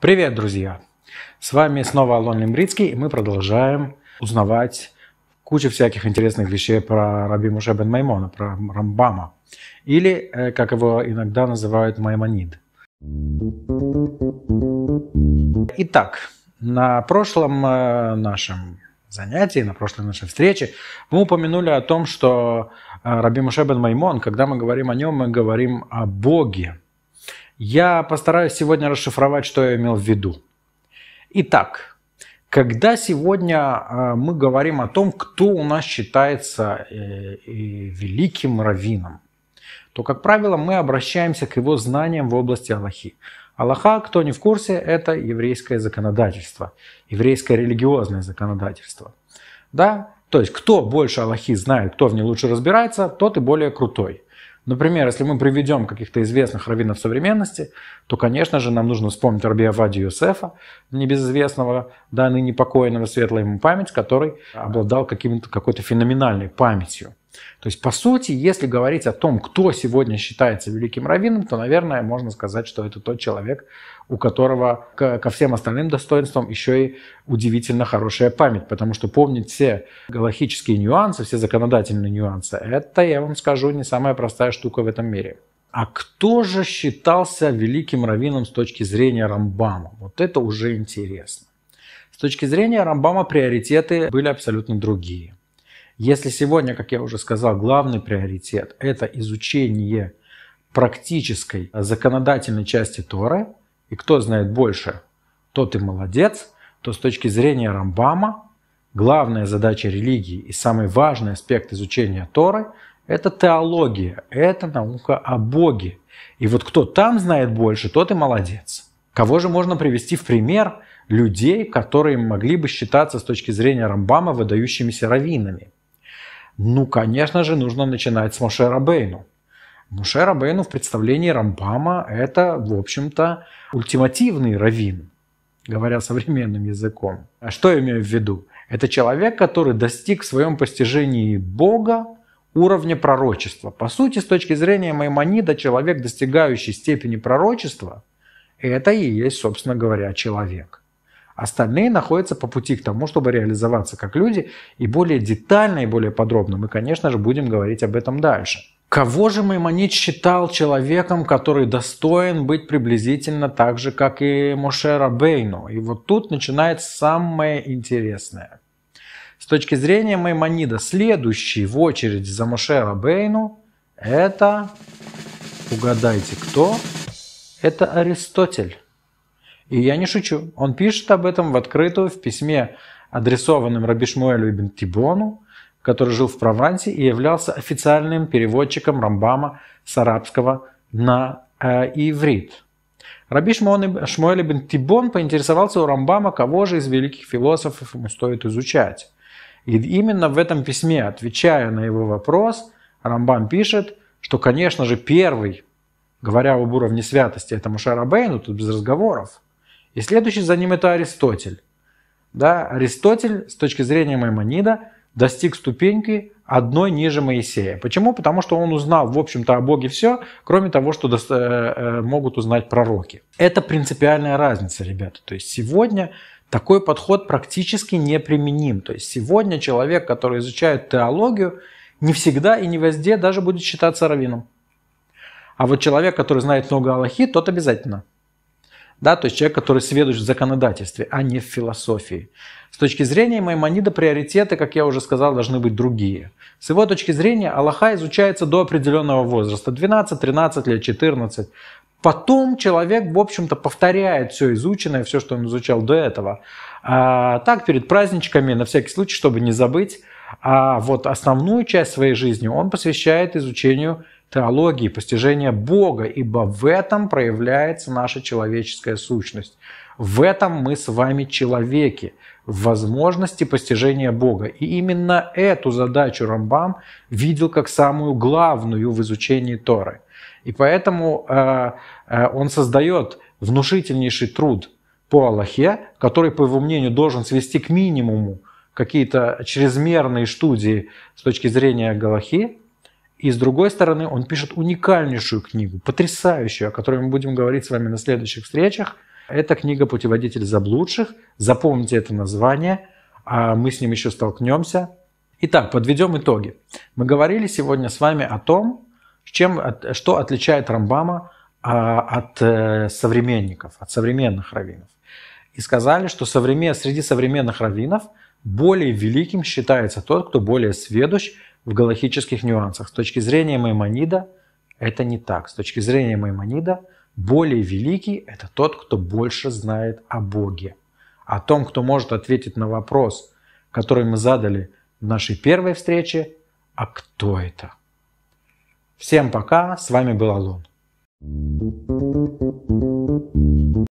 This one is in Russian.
Привет, друзья! С вами снова Алон Лимбрицкий, и мы продолжаем узнавать кучу всяких интересных вещей про Раби Муше бен Маймона, про Рамбама. Или, э, как его иногда называют, Маймонид. Итак, на прошлом э, нашем занятии, на прошлой нашей встрече, мы упомянули о том, что э, Раби Муше бен Маймон, когда мы говорим о нем, мы говорим о Боге, я постараюсь сегодня расшифровать, что я имел в виду. Итак, когда сегодня э, мы говорим о том, кто у нас считается э, великим раввином, то, как правило, мы обращаемся к его знаниям в области Аллахи. Аллаха, кто не в курсе, это еврейское законодательство, еврейское религиозное законодательство. Да? То есть, кто больше Аллахи знает, кто в ней лучше разбирается, тот и более крутой. Например, если мы приведем каких-то известных раввинов современности, то, конечно же, нам нужно вспомнить Раби Авади Юсефа, небезызвестного, да, ныне покойного, светлая ему память, который обладал каким-то, какой-то феноменальной памятью. То есть, по сути, если говорить о том, кто сегодня считается великим раввином, то, наверное, можно сказать, что это тот человек, у которого ко всем остальным достоинствам еще и удивительно хорошая память, потому что помнить все галахические нюансы, все законодательные нюансы, это, я вам скажу, не самая простая штука в этом мире. А кто же считался великим раввином с точки зрения Рамбама? Вот это уже интересно. С точки зрения Рамбама приоритеты были абсолютно другие. Если сегодня, как я уже сказал, главный приоритет – это изучение практической законодательной части Торы, и кто знает больше, тот и молодец, то с точки зрения Рамбама главная задача религии и самый важный аспект изучения Торы – это теология, это наука о Боге. И вот кто там знает больше, тот и молодец. Кого же можно привести в пример людей, которые могли бы считаться с точки зрения Рамбама выдающимися раввинами? Ну, конечно же, нужно начинать с Моше Рабейну. Моше Рабейну в представлении Рамбама – это, в общем-то, ультимативный раввин, говоря современным языком. А что я имею в виду? Это человек, который достиг в своем постижении Бога уровня пророчества. По сути, с точки зрения Маймонида, человек, достигающий степени пророчества, это и есть, собственно говоря, человек. Остальные находятся по пути к тому, чтобы реализоваться как люди. И более детально и более подробно мы, конечно же, будем говорить об этом дальше. Кого же Маймонид считал человеком, который достоин быть приблизительно так же, как и Моше Рабейну? И вот тут начинается самое интересное. С точки зрения Маймонида, следующий в очередь за Моше Рабейну – это, угадайте кто? Это Аристотель. И я не шучу. Он пишет об этом в открытую в письме, адресованном Рабишмуэлю ибн Тибону, который жил в Провансе и являлся официальным переводчиком Рамбама с арабского на э, иврит. Раби Шмуэль ибн Тибон поинтересовался у Рамбама, кого же из великих философов ему стоит изучать. И именно в этом письме, отвечая на его вопрос, Рамбам пишет, что, конечно же, первый, говоря об уровне святости, это Мушарабейну, тут без разговоров. И следующий за ним это Аристотель. Да, Аристотель с точки зрения Маймонида достиг ступеньки одной ниже Моисея. Почему? Потому что он узнал, в общем-то, о Боге все, кроме того, что э, э, могут узнать пророки. Это принципиальная разница, ребята. То есть сегодня такой подход практически неприменим. То есть сегодня человек, который изучает теологию, не всегда и не везде даже будет считаться раввином. А вот человек, который знает много Аллахи, тот обязательно – да, то есть человек, который сведущ в законодательстве, а не в философии. С точки зрения Маймонида приоритеты, как я уже сказал, должны быть другие. С его точки зрения Аллаха изучается до определенного возраста, 12, 13 лет, 14. Потом человек, в общем-то, повторяет все изученное, все, что он изучал до этого. А, так, перед праздничками, на всякий случай, чтобы не забыть. А вот основную часть своей жизни он посвящает изучению теологии, постижения Бога, ибо в этом проявляется наша человеческая сущность. В этом мы с вами человеки, в возможности постижения Бога. И именно эту задачу Рамбам видел как самую главную в изучении Торы. И поэтому э, э, он создает внушительнейший труд по Аллахе, который, по его мнению, должен свести к минимуму какие-то чрезмерные студии с точки зрения Галахи, и с другой стороны, он пишет уникальнейшую книгу, потрясающую, о которой мы будем говорить с вами на следующих встречах. Это книга «Путеводитель заблудших». Запомните это название, а мы с ним еще столкнемся. Итак, подведем итоги. Мы говорили сегодня с вами о том, чем, что отличает Рамбама а, от э, современников, от современных раввинов. И сказали, что современ, среди современных раввинов более великим считается тот, кто более сведущ в галахических нюансах. С точки зрения Маймонида это не так. С точки зрения Маймонида более великий – это тот, кто больше знает о Боге. О том, кто может ответить на вопрос, который мы задали в нашей первой встрече, а кто это? Всем пока, с вами был Алон.